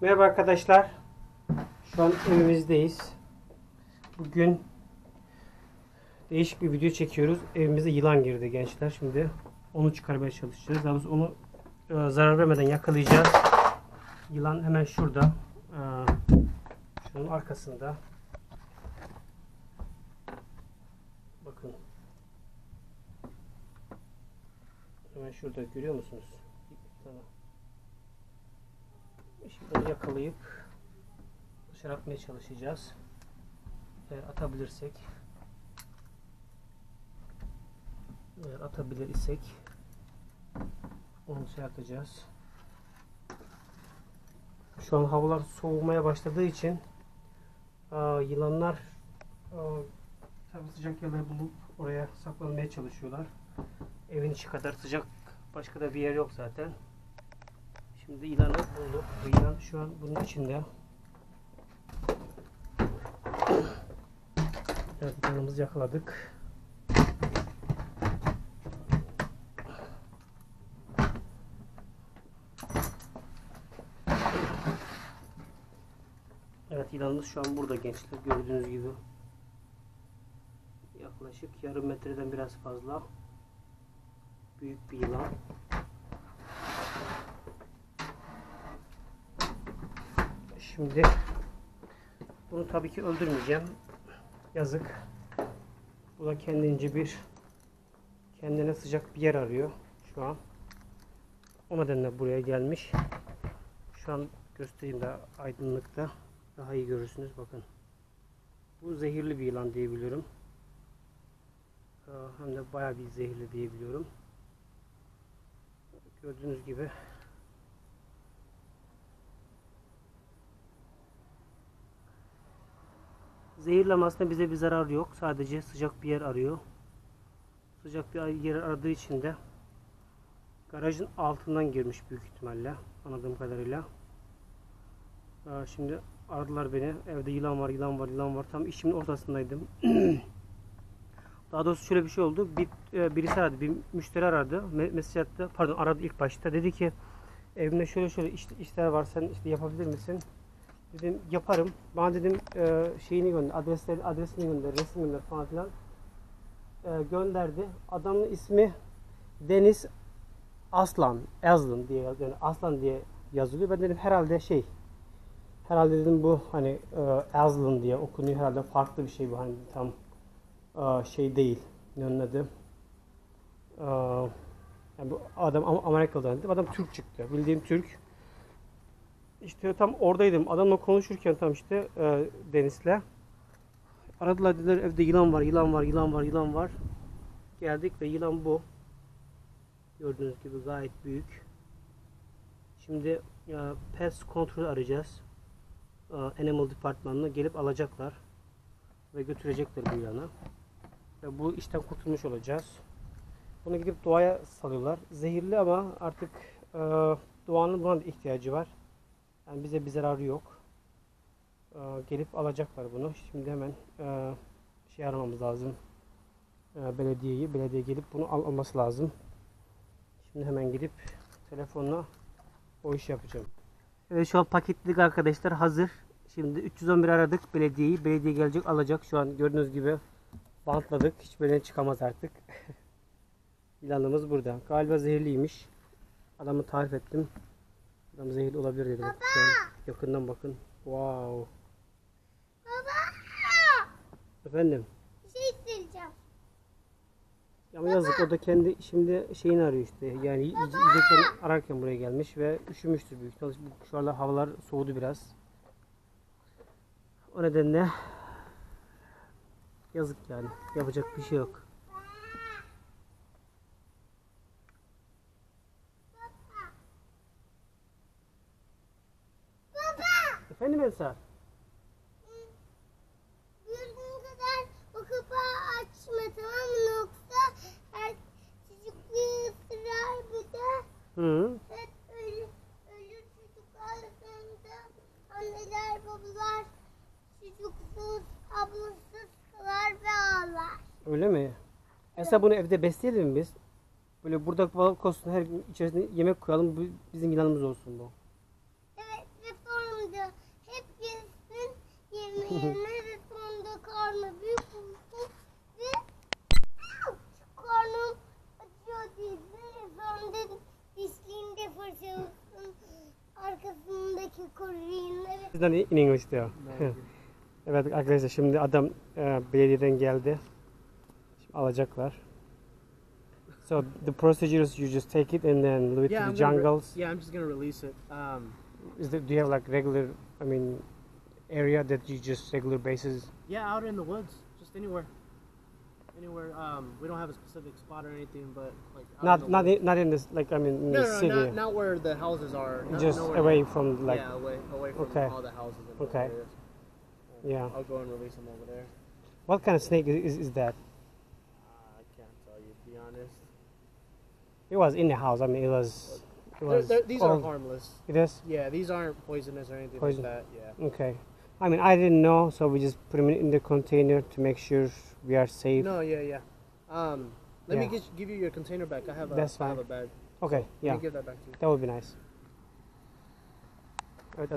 Merhaba arkadaşlar. Şu an evimizdeyiz. Bugün değişik bir video çekiyoruz. Evimize yılan girdi gençler. Şimdi onu çıkarmaya çalışacağız. Daha doğrusu onu e, zarar vermeden yakalayacağız. Yılan hemen şurada. E, şunun arkasında. Bakın. Hemen şurada görüyor musunuz? Tamam. Şimdi onu yakalayıp dışarı atmaya çalışacağız. Eğer atabilirsek eğer atabilir isek onu şey atacağız. Şu an havalar soğumaya başladığı için aa, yılanlar aa, sıcak yerler bulup oraya saklanmaya çalışıyorlar. Evin içi kadar sıcak başka da bir yer yok zaten. Şimdi ilanı bulduk. Bu ilan şu an bunun içinde. Evet ilanımızı yakaladık. Evet ilanımız şu an burada gençler gördüğünüz gibi. Yaklaşık yarım metreden biraz fazla. Büyük bir yılan. Şimdi bunu tabii ki öldürmeyeceğim. Yazık. Bu da kendince bir kendine sıcak bir yer arıyor şu an. O nedenle buraya gelmiş. Şu an göstereyim de aydınlıkta daha iyi görürsünüz bakın. Bu zehirli bir yılan diyebiliyorum. Ee, Hem de bayağı bir zehirli diyebiliyorum. Gördüğünüz gibi Zehirlemesine bize bir zarar yok. Sadece sıcak bir yer arıyor. Sıcak bir yer aradığı için de garajın altından girmiş büyük ihtimalle. Anladığım kadarıyla. Şimdi aradılar beni. Evde yılan var, yılan var, yılan var. Tam işimin ortasındaydım. Daha doğrusu şöyle bir şey oldu. Bir, e, birisi aradı, bir müşteri aradı. Me- Mesaj attı. Pardon aradı ilk başta. Dedi ki evimde şöyle şöyle iş, işler var. Sen işte yapabilir misin? Dedim yaparım. Bana dedim e, şeyini gönder, adresleri, adresini gönder, resim gönder falan filan. E, gönderdi. Adamın ismi Deniz Aslan, Aslan diye yani Aslan diye yazılıyor. Ben dedim herhalde şey, herhalde dedim bu hani e, Aslan diye okunuyor herhalde farklı bir şey bu hani tam e, şey değil. Ne? E, yani bu adam Am- Amerikalı'dan dedim. Adam Türk çıktı. Bildiğim Türk. İşte tam oradaydım. Adamla konuşurken tam işte e, Deniz'le. Aradılar dediler evde yılan var, yılan var, yılan var, yılan var. Geldik ve yılan bu. Gördüğünüz gibi gayet büyük. Şimdi e, pest kontrol arayacağız. E, Animal Departmanı'na gelip alacaklar. Ve götürecekler bu yılanı. Ve bu işten kurtulmuş olacağız. Bunu gidip doğaya salıyorlar. Zehirli ama artık e, doğanın buna ihtiyacı var. Yani bize bir zararı yok. Ee, gelip alacaklar bunu. Şimdi hemen e, şey aramamız lazım. E, belediyeyi. Belediye gelip bunu al alması lazım. Şimdi hemen gidip telefonla o işi yapacağım. Evet şu an paketledik arkadaşlar hazır. Şimdi 311 aradık belediyeyi. Belediye gelecek alacak. Şu an gördüğünüz gibi bantladık. Hiç belediye çıkamaz artık. İlanımız burada. Galiba zehirliymiş. Adamı tarif ettim. Adam zehirli olabilir dedi. Bak, şu an yakından bakın. Wow. Baba! Efendim. Bir şey söyleyeceğim. Ama yazık o da kendi şimdi şeyini arıyor işte. Yani yiye- yiyeceklerini ararken buraya gelmiş ve üşümüştür büyük ihtimalle. Şu anda havalar soğudu biraz. O nedenle yazık yani. Yapacak bir şey yok. Baba! Efendim Elsa? Gördüğün kadar o kapağı açma tamam mı? Yoksa her çocuk bir ısırar bir de Hı. hep ölür, ölür çocuklar sonunda anneler babalar çocuksuz ablasız kalır ve ağlar. Öyle mi? Elsa bunu evde besleyelim mi biz? Böyle burada balık olsun her gün içerisine yemek koyalım. Bu bizim ilanımız olsun bu. Evet ve sonra hep yesin yemeğini ve sonunda karnı büyük olsun ve karnım acıyor diysin sonra dişliğinde fırçalasın arkasındaki koruyunları Sizden in English diyor. evet arkadaşlar şimdi adam e, belediyeden geldi. Şimdi alacaklar. So the procedure is you just take it and then leave it Yeah, to I'm the re- jungles. yeah, I'm just gonna release it. Um, Is there, do you have like regular, I mean, area that you just regular basis? yeah, out in the woods, just anywhere, anywhere. Um, we don't have a specific spot or anything, but like Not in not in, not in this like I mean in no, the no, city. not, not where the houses are. Not, just away from like yeah, away, away from Okay. all the houses. And Okay. areas. yeah. I'll go and release them over there. What kind of snake is, is, is that? Uh, I can't tell you, to be honest. It was in the house. I mean, it was. It They're, they're, these are harmless. It is Yeah, these aren't poisonous or anything Poison. like that. Yeah. okay. I mean, I didn't know, so we just put them in the container to make sure we are safe. No, yeah, yeah. Um, let Yeah. me get, give you your container back. I have a, That's I have fine. a bag. Okay, Let yeah, me give that back to you. that would be nice.